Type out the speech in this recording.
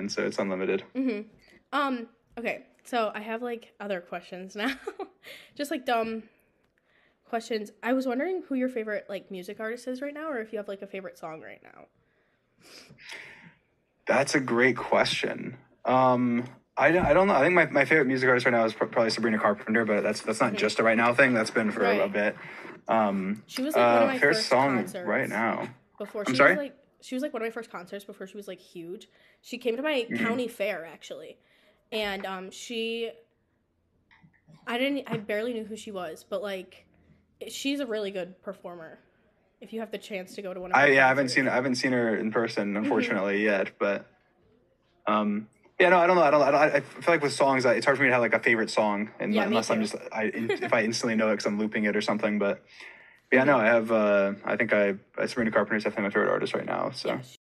mine, so it's unlimited. Mm-hmm. Um. Okay. So I have like other questions now, just like dumb questions. I was wondering who your favorite like music artist is right now, or if you have like a favorite song right now. That's a great question. Um, I don't, I don't know. I think my, my favorite music artist right now is pr- probably Sabrina Carpenter, but that's that's not just a right now thing. That's been for a, a bit. Um, She was like one of uh, my favorite first song right now. Before I'm sorry? was like she was like one of my first concerts before she was like huge. She came to my Mm-hmm. county fair actually, and um she. I didn't. I barely knew who she was, but like, she's a really good performer. If you have the chance to go to one of her I yeah, I haven't seen I haven't seen her in Mm-hmm. person, unfortunately, yet. But um, yeah, no, I don't know. I don't. I, don't, I feel like with songs, it's hard for me to have like a favorite song, and Yeah, unless I'm just I if I instantly know it because I'm looping it or something. But yeah, no, I have. uh I think I I Sabrina Carpenter is definitely my favorite artist right now. So. Yeah,